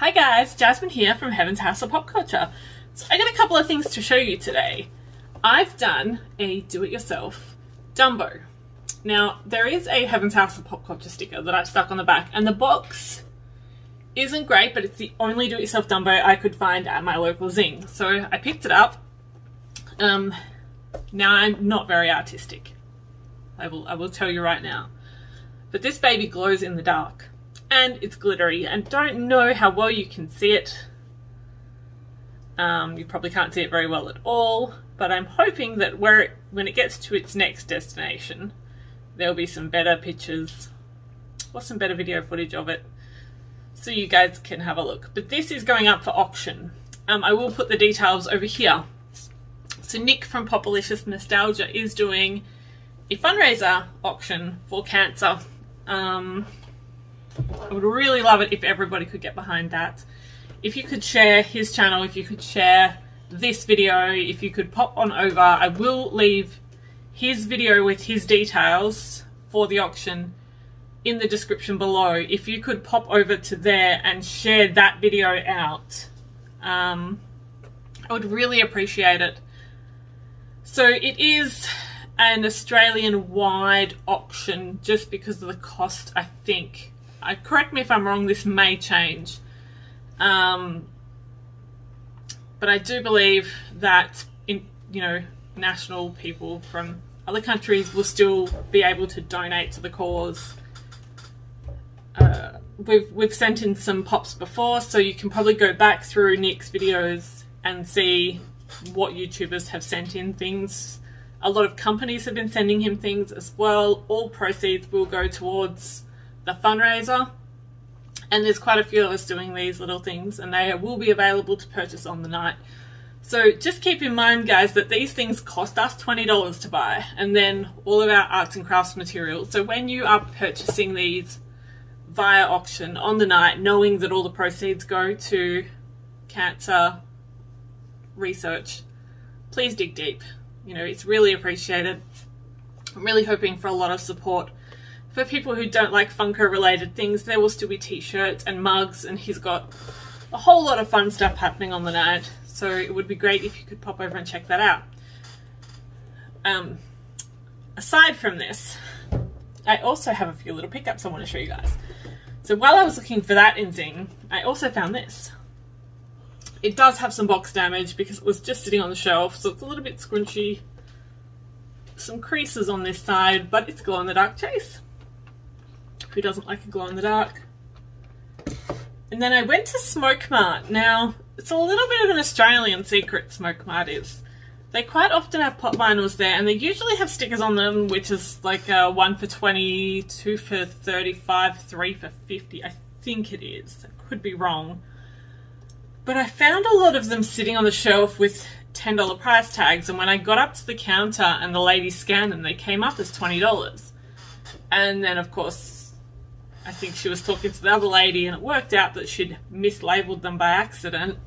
Hi guys, Jasmine here from Heaven's House of Pop Culture. So I got a couple of things to show you today. I've done a do-it-yourself Dumbo. Now, there is a Heaven's House of Pop Culture sticker that I've stuck on the back, and the box isn't great, but it's the only do-it-yourself Dumbo I could find at my local Zing. So I picked it up. Um, now I'm not very artistic. I will, I will tell you right now. But this baby glows in the dark and it's glittery and don't know how well you can see it. Um, you probably can't see it very well at all, but I'm hoping that where it, when it gets to its next destination, there'll be some better pictures or some better video footage of it so you guys can have a look. But this is going up for auction. Um, I will put the details over here. So Nick from Popalicious Nostalgia is doing a fundraiser auction for cancer. Um, I would really love it if everybody could get behind that. If you could share his channel, if you could share this video, if you could pop on over, I will leave his video with his details for the auction in the description below. If you could pop over to there and share that video out, um, I would really appreciate it. So it is an Australian wide auction just because of the cost, I think. I correct me if I'm wrong, this may change. Um, but I do believe that in you know national people from other countries will still be able to donate to the cause. Uh, we've we've sent in some pops before, so you can probably go back through Nick's videos and see what YouTubers have sent in things. A lot of companies have been sending him things as well. All proceeds will go towards fundraiser. And there's quite a few of us doing these little things and they will be available to purchase on the night. So just keep in mind guys that these things cost us $20 to buy and then all of our arts and crafts materials. So when you are purchasing these via auction on the night, knowing that all the proceeds go to cancer research, please dig deep. You know, it's really appreciated. I'm really hoping for a lot of support for people who don't like Funko related things, there will still be t-shirts and mugs and he's got a whole lot of fun stuff happening on the night. So it would be great if you could pop over and check that out. Um, aside from this, I also have a few little pickups I want to show you guys. So while I was looking for that in Zing, I also found this. It does have some box damage because it was just sitting on the shelf, so it's a little bit scrunchy. Some creases on this side, but it's glow-in-the-dark chase who doesn't like a glow in the dark. And then I went to Smoke Mart. Now, it's a little bit of an Australian secret, Smoke Mart is. They quite often have pop vinyls there, and they usually have stickers on them, which is like uh, one for 20, two for 35, three for 50. I think it is. I could be wrong. But I found a lot of them sitting on the shelf with $10 price tags, and when I got up to the counter and the lady scanned them, they came up as $20. And then, of course, I think she was talking to the other lady and it worked out that she'd mislabeled them by accident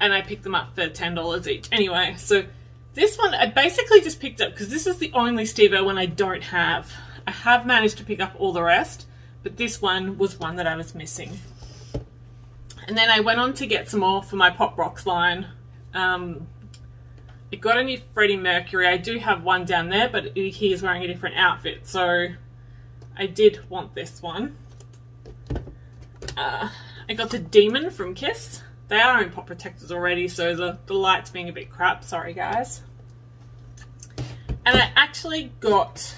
and I picked them up for $10 each. Anyway, so this one I basically just picked up because this is the only Steve Irwin I don't have. I have managed to pick up all the rest, but this one was one that I was missing. And then I went on to get some more for my Pop Rocks line. Um, it got a new Freddie Mercury. I do have one down there, but he is wearing a different outfit, so I did want this one. Uh, I got the Demon from Kiss. They are in pop protectors already, so the, the light's being a bit crap. Sorry, guys. And I actually got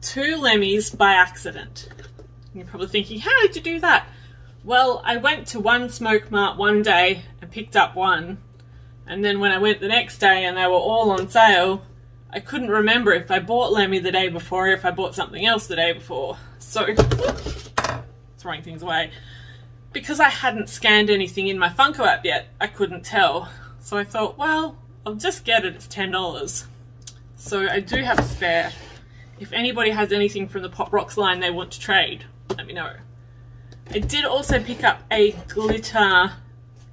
two Lemmys by accident. You're probably thinking, how did you do that? Well, I went to one Smoke Mart one day and picked up one. And then when I went the next day and they were all on sale, I couldn't remember if I bought Lemmy the day before or if I bought something else the day before. So throwing things away. Because I hadn't scanned anything in my Funko app yet, I couldn't tell. So I thought, well, I'll just get it, it's $10. So I do have a spare. If anybody has anything from the Pop Rocks line they want to trade, let me know. I did also pick up a glitter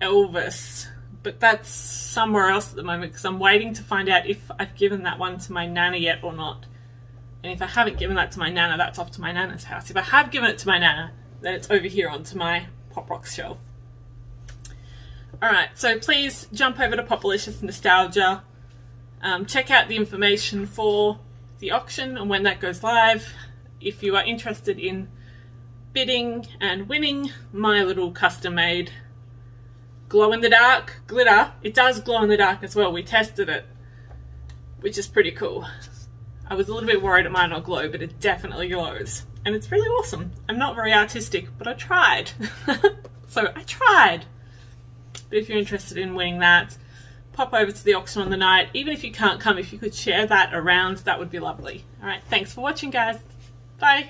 Elvis, but that's somewhere else at the moment because I'm waiting to find out if I've given that one to my Nana yet or not. And if I haven't given that to my Nana, that's off to my Nana's house. If I have given it to my Nana, then it's over here onto my Pop Rocks shelf. Alright, so please jump over to Popalicious Nostalgia. Um, check out the information for the auction and when that goes live. If you are interested in bidding and winning my little custom made glow in the dark glitter. It does glow in the dark as well. We tested it, which is pretty cool. I was a little bit worried it might not glow, but it definitely glows. And it's really awesome. I'm not very artistic, but I tried. so I tried. But if you're interested in winning that, pop over to the auction on the night. Even if you can't come, if you could share that around, that would be lovely. All right, thanks for watching, guys. Bye.